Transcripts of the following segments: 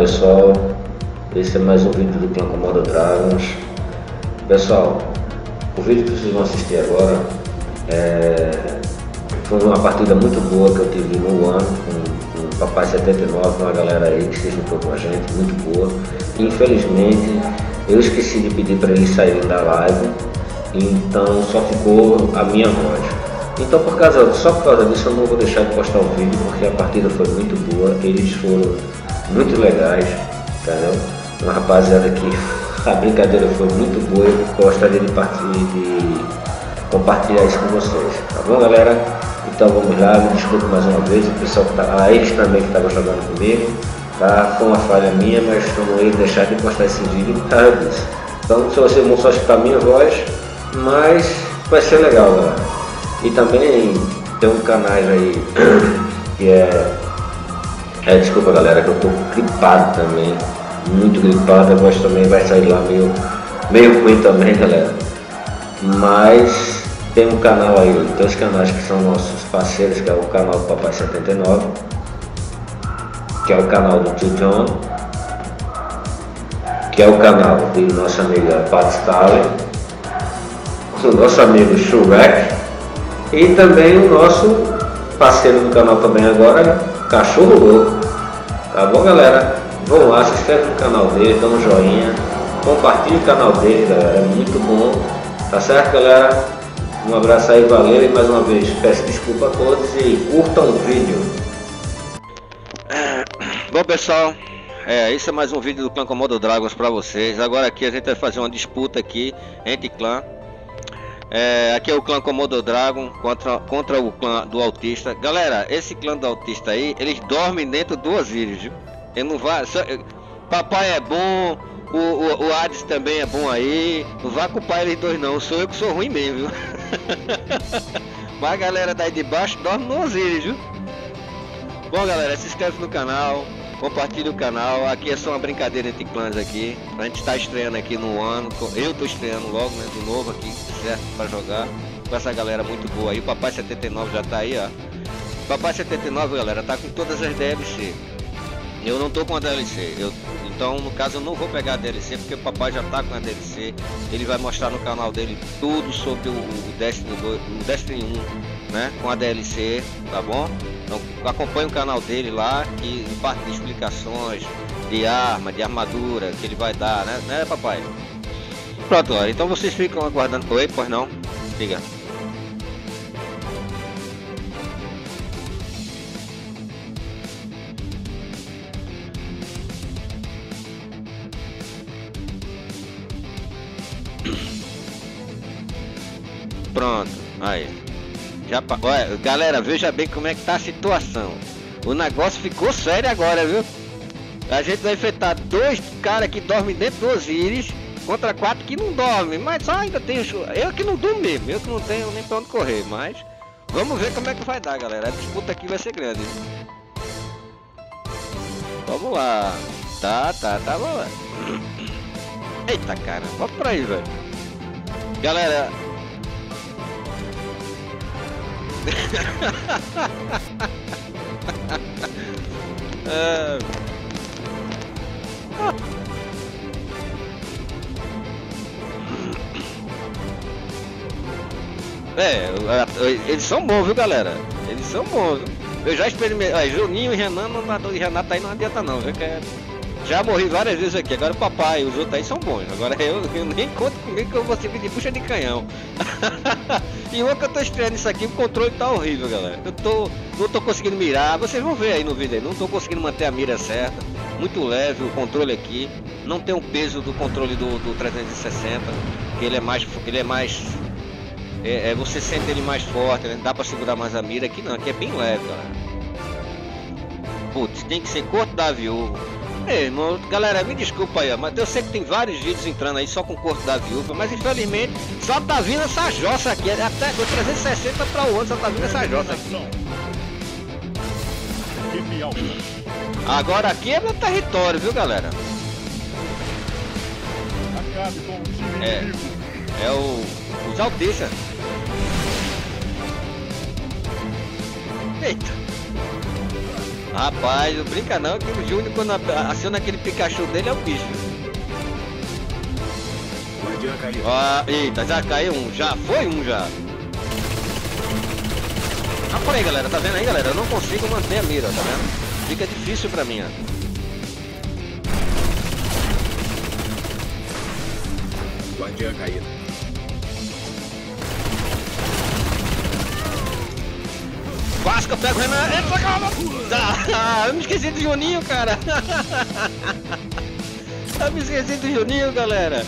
Pessoal, esse é mais um vídeo do Clã Comodo Dragons. Pessoal, o vídeo que vocês vão assistir agora é... foi uma partida muito boa que eu tive no ano com o Papai 79, uma galera aí que se juntou com a gente, muito boa. Infelizmente eu esqueci de pedir para eles saírem da live, então só ficou a minha voz. Então por causa, só por causa disso eu não vou deixar de postar o vídeo porque a partida foi muito boa, eles foram muito legais, entendeu? Uma rapaziada que a brincadeira foi muito boa e gostaria de, partir, de compartilhar isso com vocês, tá bom galera? Então vamos lá, me desculpe mais uma vez, o pessoal que tá, a eles também que estavam jogando comigo, tá? Foi uma falha minha, mas não ia deixar de postar esse vídeo por. Então se você não só escutar minha voz, mas vai ser legal galera. E também tem um canais aí que é, é. Desculpa galera, que eu tô gripado também. Muito gripado, a voz também vai sair lá meio, meio ruim também, galera. Mas tem um canal aí, dois canais que são nossos parceiros, que é o canal do Papai 79, que é o canal do Tio John, que é o canal de nossa amiga Pat Stalin, o nosso amigo Shrek e também o nosso parceiro do canal também agora, Cachorro Louco. Tá bom, galera? Vão lá, se inscreve no canal dele, dá um joinha, compartilhe o canal dele, galera. É muito bom. Tá certo, galera? Um abraço aí, valeu. E mais uma vez, peço desculpa a todos e curtam o vídeo. Bom, pessoal, é, isso é mais um vídeo do Clã Comodo Dragons para vocês. Agora aqui a gente vai fazer uma disputa aqui entre clã. É, aqui é o clã Komodo Dragon contra, contra o clã do Autista. Galera, esse clã do Autista aí, eles dormem dentro do Osiris, viu? Ele não vai. Só, papai é bom, o, o, o Hades também é bom aí. Não vai culpar eles dois, não. Sou eu que sou ruim mesmo, viu? Mas a galera daí de baixo dorme no Osiris, viu? Bom, galera, se inscreve no canal compartilhe o canal. Aqui é só uma brincadeira entre clãs aqui. A gente está estreando aqui no ano. Eu estou estreando logo, né? De novo aqui, certo? Para jogar com essa galera muito boa aí. O Papai 79 já está aí, ó. Papai 79, galera, tá com todas as DLC. Eu não tô com a DLC. Eu, então, no caso, eu não vou pegar a DLC porque o papai já tá com a DLC. Ele vai mostrar no canal dele tudo sobre o, o Destiny 2, o Destiny 1, né? Com a DLC, tá bom? Então acompanhe o canal dele lá, que parte de explicações de arma, de armadura que ele vai dar, né, né papai? Pronto, então vocês ficam aguardando. Oi, pois não? Diga. Pronto, aí. Já, olha, galera, veja bem como é que tá a situação. O negócio ficou sério agora, viu? A gente vai enfrentar dois caras que dormem dentro do Osiris contra quatro que não dormem. Mas só ainda tem eu que não durmo mesmo, eu que não tenho nem pra onde correr. Mas vamos ver como é que vai dar, galera. A disputa aqui vai ser grande. Vamos lá. Tá, tá, tá bom. Eita, cara. Volta pra aí, velho. Galera, é, eles são bons, viu, galera? Eles são bons? Eu já experimentei. Juninho e Renan, não, Renato aí não adianta não, viu? Que é já morri várias vezes aqui, agora o papai os outros aí são bons. Agora eu, eu nem conto comigo que eu vou servir de puxa de canhão. e uma que eu tô estreando isso aqui, o controle tá horrível, galera. Eu tô, não tô conseguindo mirar, vocês vão ver aí no vídeo aí, não tô conseguindo manter a mira certa. Muito leve o controle aqui. Não tem o peso do controle do, do 360, que ele é mais. Ele é mais. É, é, você sente ele mais forte, né? dá pra segurar mais a mira. Aqui não, aqui é bem leve, galera. Putz, tem que ser corto da viúva Ei, irmão, galera, me desculpa aí, mas eu sei que tem vários vídeos entrando aí só com o corpo da viúva, mas infelizmente só tá vindo essa jossa aqui, é até 360 para o outro, só tá vindo essa jossa aqui. Agora aqui é meu território, viu, galera? É, é o, os autistas. Eita. Rapaz, não brinca não que o Júnior quando aciona aquele Pikachu dele é o bicho. Ah, eita, já caiu um, já foi um já. Ah, por aí galera, tá vendo aí galera? Eu não consigo manter a mira, tá vendo? Fica difícil pra mim, ó. Guardiã caído. O Renan. Entra, calma! Ah, eu me esqueci do Juninho, cara. eu me esqueci do Juninho, galera.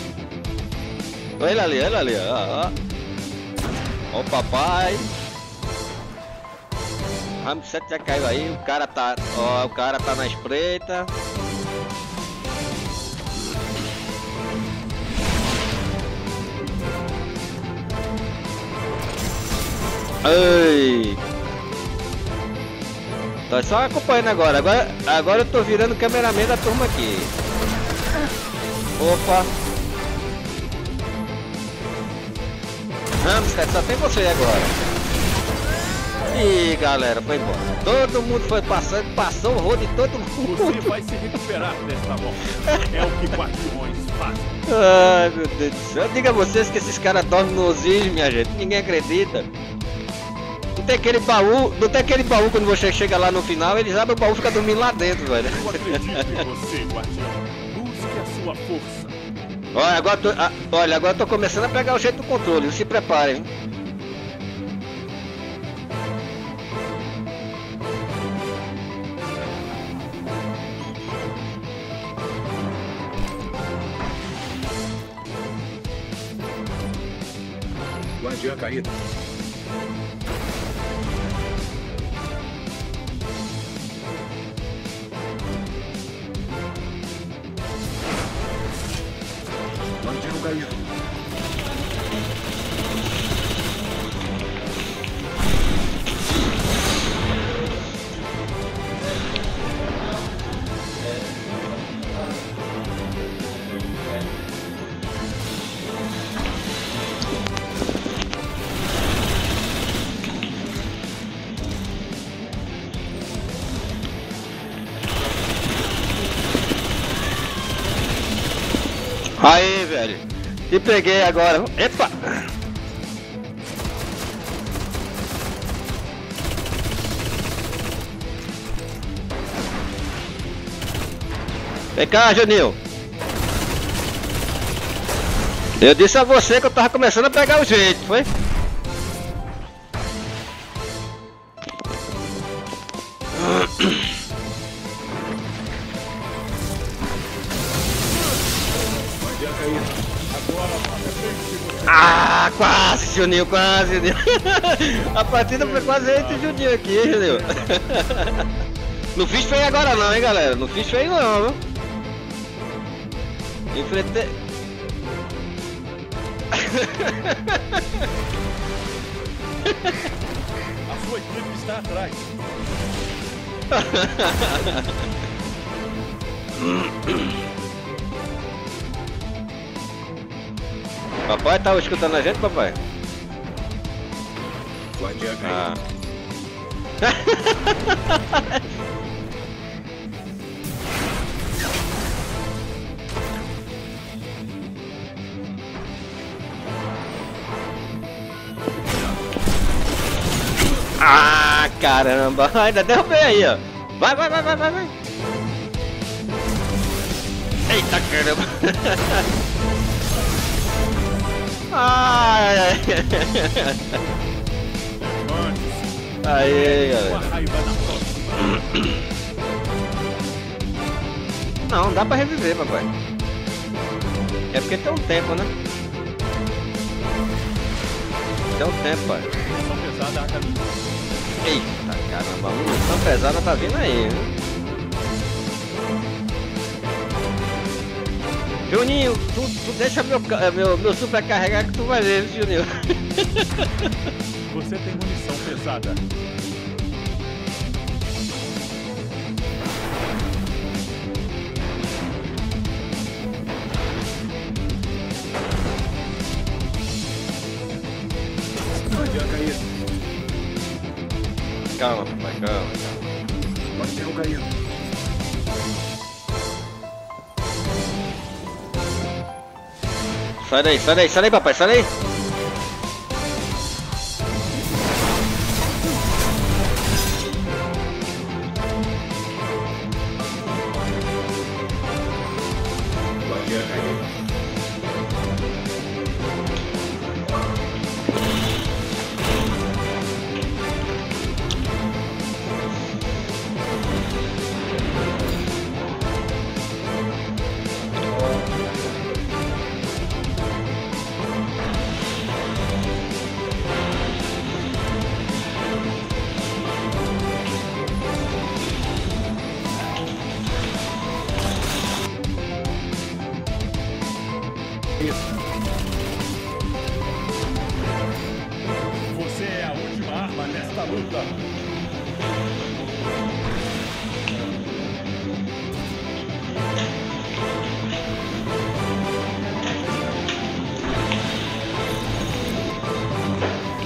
Olha ele ali, olha ali, ó. Ó o papai. Ramset já caiu aí, o cara tá. Ó, o cara tá na espreita. Ai. Tô só acompanhando agora. Agora, agora eu tô virando cameraman da turma aqui. Opa. Hamster, só tem você agora. Ih, galera, foi embora. Todo mundo foi passando, passou o rodo de todo mundo. Você vai se recuperar desta morte. É o que guardiões fazem. Ai, meu Deus do céu. Diga a vocês que esses caras dormem no oxigênio, minha gente. Ninguém acredita. Não tem aquele baú, não tem aquele baú quando você chega lá no final, eles abrem o baú e fica dormindo lá dentro, velho. Eu acredito em você, guardião. Busque a sua força. Olha, agora tô, ah, olha, agora tô começando a pegar o jeito do controle, se preparem. Guardiã caído. E peguei agora. Epa! Vem cá, Juninho. Eu disse a você que eu tava começando a pegar o jeito, foi? Juninho, quase, Juninho. A partida foi quase entre Juninho aqui, hein, Juninho. Não fiz feio agora não, hein, galera. Não fiz feio não, viu? Enfrentei... A sua equipe está atrás. Papai tava escutando a gente, papai? Ah. Ah, caramba. Ainda derrubei aí, ó. Vai, vai, vai, vai, vai, vai. Eita, caramba. Ai, ai. Sua galera. Não, dá pra reviver, papai. É porque tem um tempo, né? Tem um tempo, pai. Munição pesada a caminho. Eita caramba, pesada tá vindo aí, viu? Juninho, tu, tu deixa meu, ca- meu, meu super carregar que tu vai ver, Juninho? Você tem munição pesada. Caído. Calma, papai, calma, calma. Quartel caindo. Sai daí, sai daí, sai daí, papai, sai daí.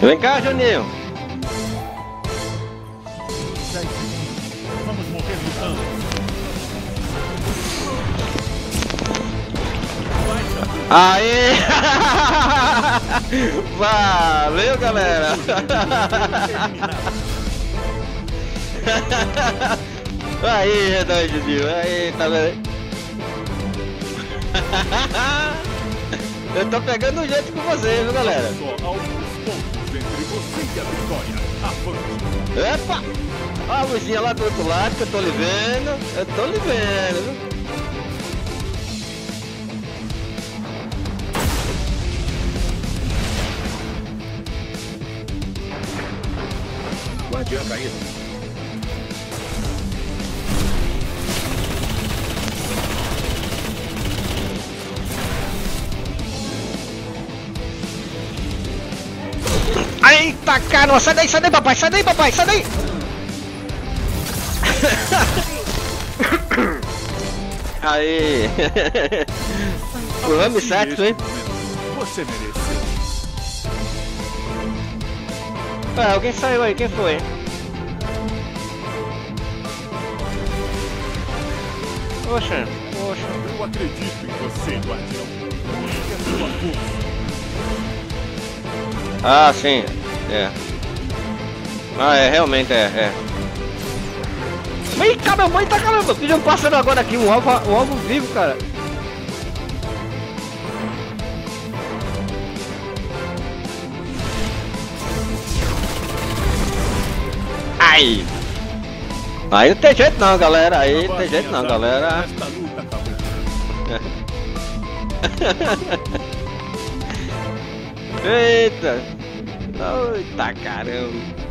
Vem cá, Juninho. Vamos morrer lutando. Aê! Valeu, galera! Aí, Redondinho, aí, tá vendo? Eu tô pegando o jeito com você, viu, galera? Você e a vitória. Avante. Epa! A luzinha lá do outro lado que eu tô lhe vendo. Eu tô lhe vendo? Guardiã caído. Eita, caramba! Sai daí, sai daí, papai! Sai daí, papai! Sai daí! Aê! Pulamos certo, hein? Você mereceu. Ah, alguém saiu aí, quem foi? Poxa, poxa. Eu acredito em você, Guardião. Força. Ah, sim, é. Ah, é, realmente é, é. Ih, caramba, eita caramba, pediu um pássaro agora aqui, um alvo, um alvo vivo, cara. Ai! Aí não tem jeito não, galera, aí não tem jeito não, galera. Eita! Eita caramba!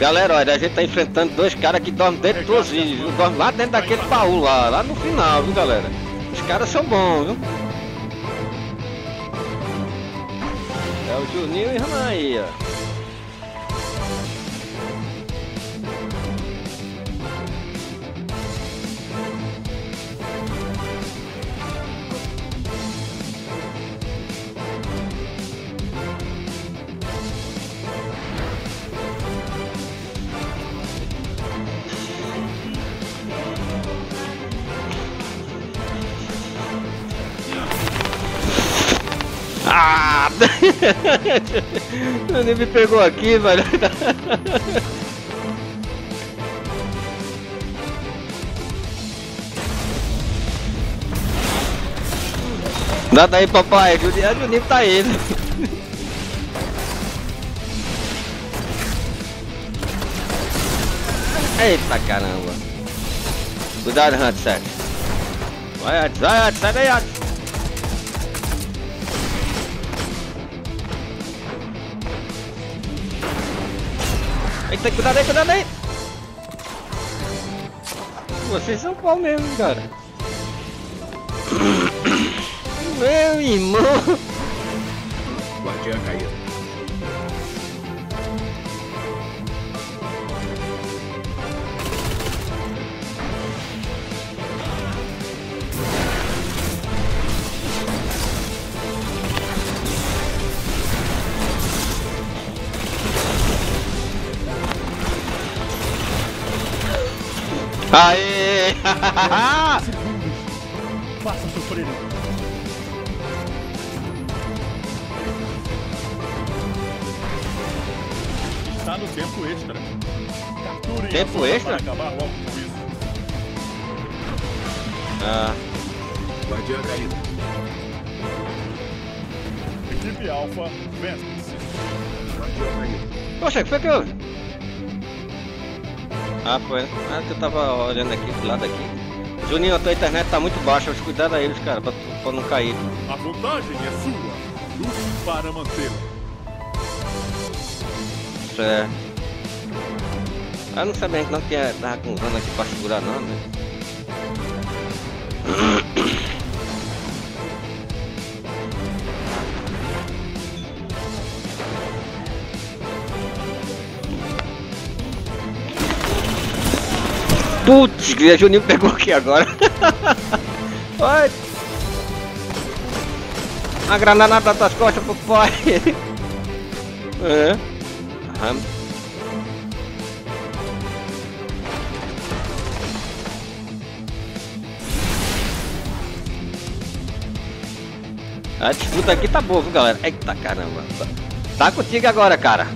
Galera, olha, a gente tá enfrentando dois caras que dormem dentro vídeos, viu? Dormem lá dentro daquele baú lá, lá no final, viu galera? Os caras são bons, viu? É o Juninho e o Ele me pegou aqui, velho. Nada aí, papai. Juninho, Juninho tá indo. Eita caramba. Cuidado, Hunt, certo. Vai, Hunt, vai, Hunt, sai daí, Hunt. Eita, cuidado aí, cuidado aí! Vocês são qual mesmo, cara? Meu irmão! Guardiã caído. Aê! Segundos. Faça sofrer. Está no tempo extra. Capturem a Tempo extra? Acabar logo com isso. Ah, Guardiã caído. Equipe Alpha, vence. Guardiã caído. poxa, o que foi que eu. Ah, foi. Ah, que eu tava olhando aqui do lado aqui. Juninho, a tua internet tá muito baixa, mas cuidado aí, cara, pra, pra não cair. A vantagem é sua. Lute para mantê-la. Certo. Ah, não sabia que não tinha, tava com zona aqui pra segurar não, né? Putz, que Juninho pegou aqui agora. Vai. A granada tuas costas pro pai. É. A disputa aqui tá boa, viu, galera? Eita caramba. Tá contigo agora, cara.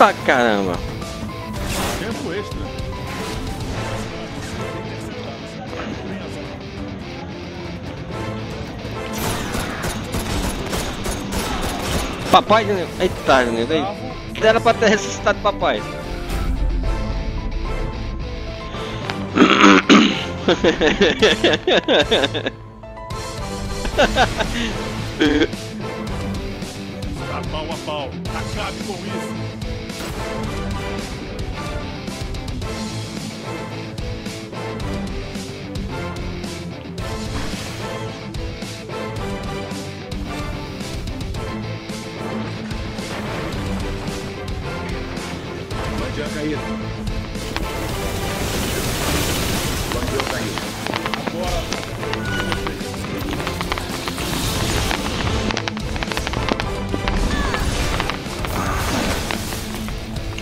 Eita caramba. Tempo extra. Papai, Juninho. Eita, Juninho. Daí. Era pra ter ressuscitado papai. Está pau a pau. Acabe com isso. Caído. Guardiã caído.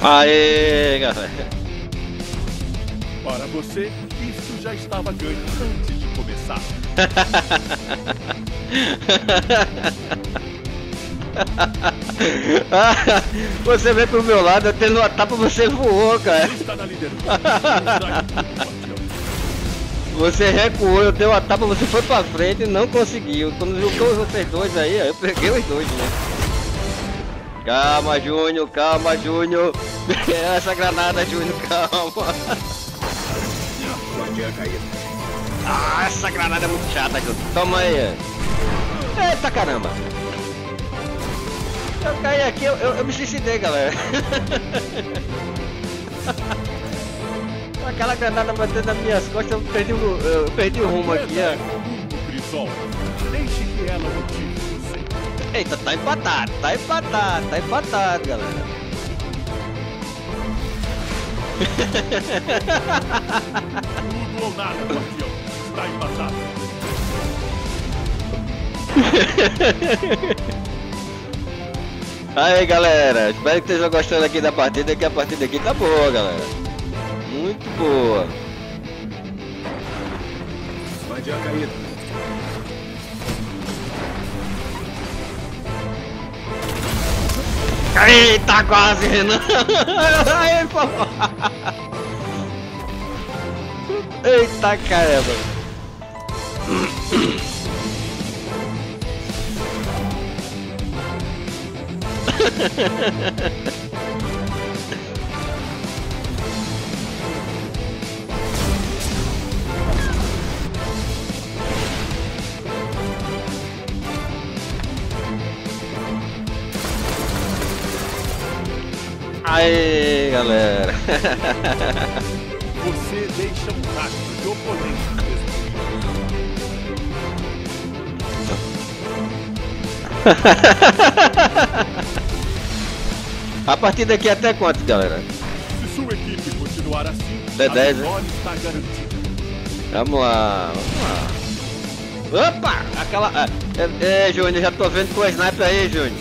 Aê, galera. Para você, isso já estava ganho antes de começar. você veio pro meu lado, eu tendo uma tapa, você voou, cara. Você recuou, eu dei uma tapa, você foi pra frente e não conseguiu. Quando juntou vocês dois aí, eu peguei os dois, né? Calma, Júnior, calma, Júnior. Essa granada, Júnior, calma. Ah, essa granada é muito chata, Júnior. Toma aí. Eita caramba. Eu caí aqui, eu, eu, eu me suicidei, galera. Aquela granada batendo nas minhas costas, eu perdi o, eu perdi o rumo aqui, ó. Mundo Crisol. Deixe que ela motive você. Eita, tá empatado, tá empatado, tá empatado, galera. Tudo ou nada, Guardião. Está empatado. Aí, galera, espero que estejam gostando aqui da partida, que a partida aqui tá boa, galera. Muito boa. Guardiã caído. Eita, quase, Renan! Aí, pô. Eita, caramba! Aê, galera! Você deixa um rastro de oponente A partir daqui até quanto, galera? Se sua equipe continuar assim, É a 10, né? está garantida. Vamos lá, vamos lá. Opa! Aquela. ah, É, é Júnior, já tô vendo com o sniper aí, Júnior.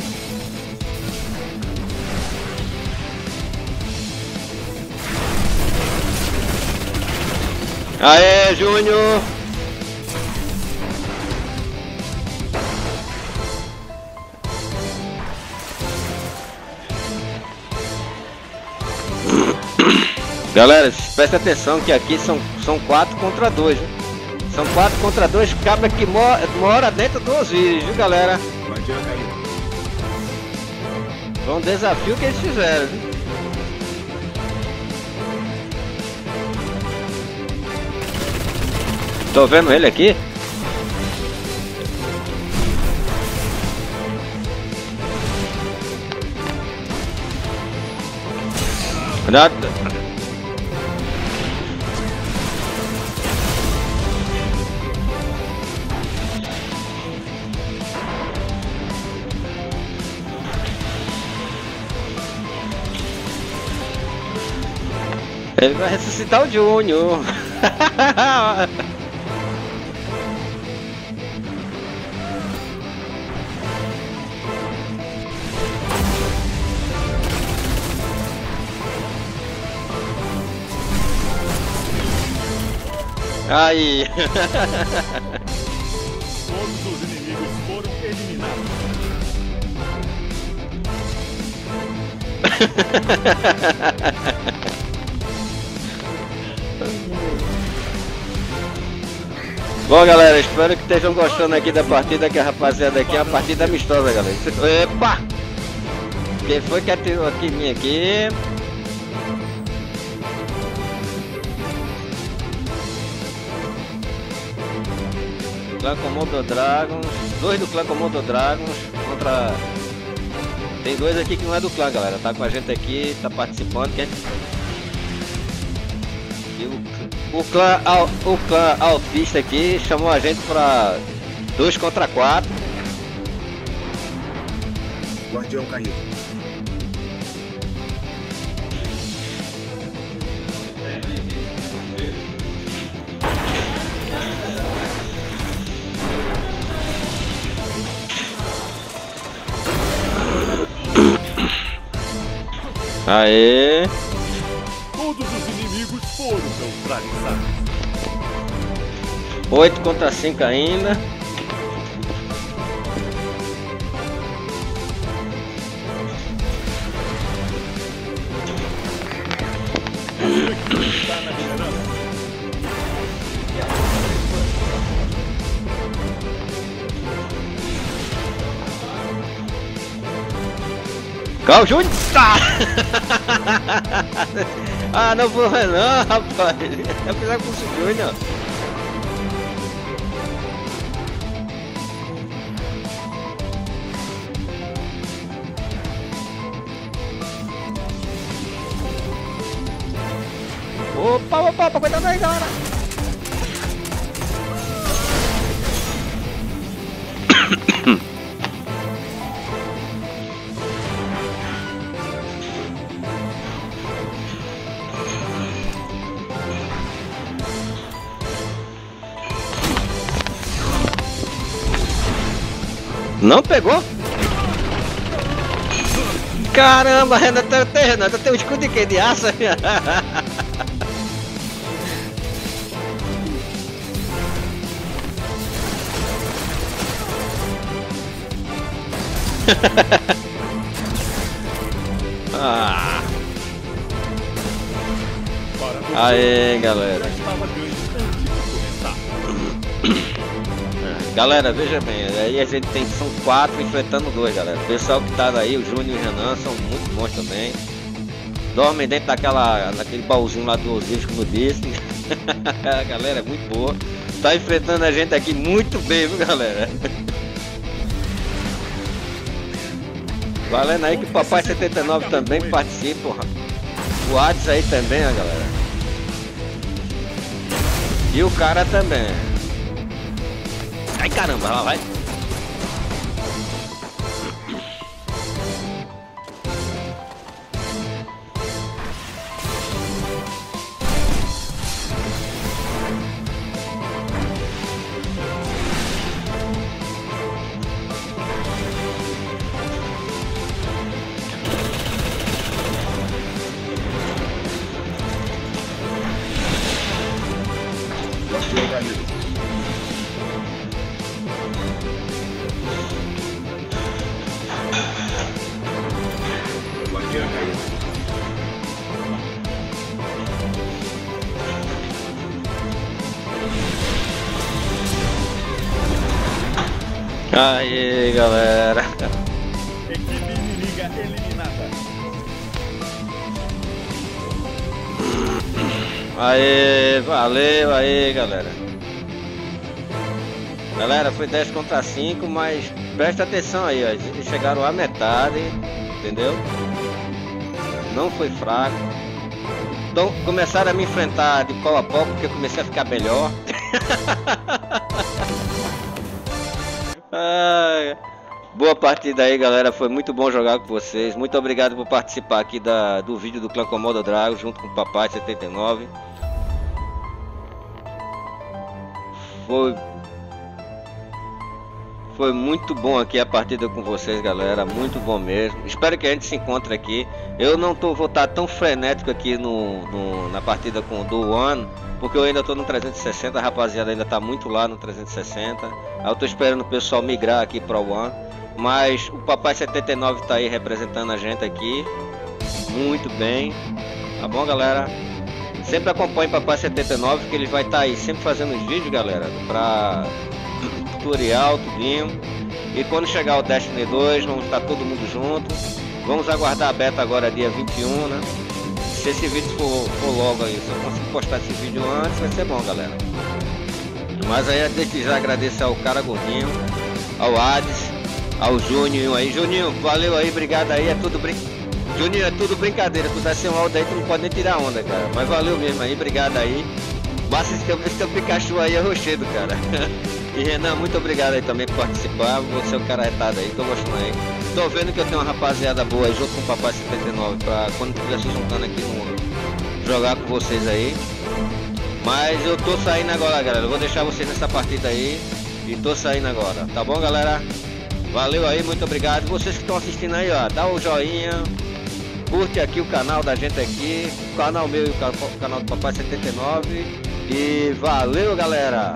Aê, Júnior! Galera, presta atenção que aqui são, são quatro contra dois. São quatro contra dois cabra que mora, mora dentro dos vídeos, viu galera? Foi um desafio que eles fizeram, viu? Tô vendo ele aqui? Cuidado. Ele vai ressuscitar o Júnior. Aí. Todos os inimigos foram eliminados. Bom galera, espero que estejam gostando aqui da partida que a rapaziada aqui é uma partida amistosa galera. Epa! Quem foi que atirou aqui mim aqui? Clã Komodo Dragons, dois do clã Komodo Dragons contra. Tem dois aqui que não é do clã, galera. Tá com a gente aqui, tá participando. Que... E o, o clã o clã autista aqui chamou a gente pra dois contra quatro. Guardião caído. Aê! 8 contra 5 ainda. Carl Júnior! Tá! ah, não vou não, rapaz. Eu precisava com o Júnior. Opa, cuidado aí, galera. Não pegou? Caramba, Renata, tem, Renata, tem um escudo de quê? De aço? Ah, aê, galera. Galera, veja bem, aí a gente tem são quatro enfrentando dois, galera. O pessoal que tá aí, o Júnior e o Renan, são muito bons também. Dormem dentro daquela, daquele baúzinho lá do Osiris, como eu disse. a galera é muito boa. Tá enfrentando a gente aqui muito bem, viu, galera? Valendo aí que o Papai 79 também participa. O Ades aí também, ó, galera. E o cara também. Ai caramba, vai. Aí, galera. Equipe inimiga eliminada. Aê, valeu aí, galera. Galera, foi 10 contra 5, mas presta atenção aí, ó. Eles chegaram à metade, entendeu? Não foi fraco. Então começaram a me enfrentar de pau a pau porque eu comecei a ficar melhor. Boa partida aí, galera. Foi muito bom jogar com vocês. Muito obrigado por participar aqui da, do vídeo do Clã Comodo Drago junto com o Papai 79. Foi foi muito bom aqui a partida com vocês, galera. Muito bom mesmo. Espero que a gente se encontre aqui. Eu não tô, vou estar tão frenético aqui no, no- na partida com o do One, porque eu ainda tô no 360. A rapaziada ainda tá muito lá no 360. Aí eu tô esperando o pessoal migrar aqui para o One. Mas o Papai 79 tá aí representando a gente aqui. Muito bem. Tá bom, galera? Sempre acompanhe Papai 79, que ele vai estar aí sempre fazendo os vídeos, galera, pra tutorial, tudinho. E quando chegar o Destiny 2, vamos estar todo mundo junto. Vamos aguardar a beta agora dia 21, né? Se esse vídeo for, for logo aí, se eu conseguir postar esse vídeo antes, vai ser bom, galera. Mas aí desde já agradecer ao cara gordinho, ao Hades, ao Juninho aí. Juninho, valeu aí, obrigado aí, é tudo brin... Juninho, é tudo brincadeira, tu dá sem um áudio aí, tu não pode nem tirar onda, cara. Mas valeu mesmo aí, obrigado aí. Massa esse teu, esse teu Pikachu aí é rochedo, cara. E Renan, muito obrigado aí também por participar. Você é o cara retado aí, tô gostando aí. Tô vendo que eu tenho uma rapaziada boa junto com o Papai 79 pra quando estiver se juntando aqui no jogar com vocês aí. Mas eu tô saindo agora, galera. Eu vou deixar vocês nessa partida aí. E tô saindo agora. Tá bom, galera? Valeu aí, muito obrigado. Vocês que estão assistindo aí, ó, dá o joinha. Curte aqui o canal da gente aqui. O canal meu e o canal do Papai 79. E valeu, galera!